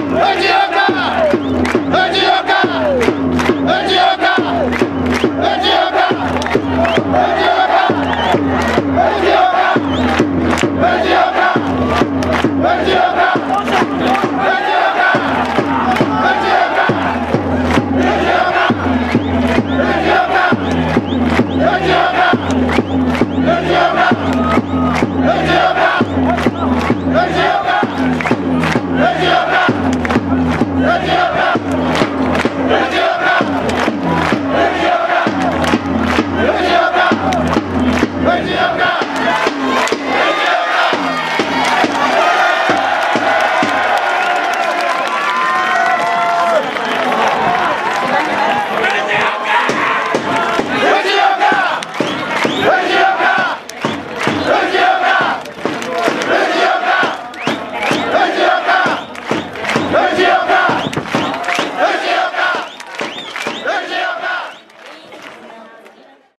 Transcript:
Legend! Thank you.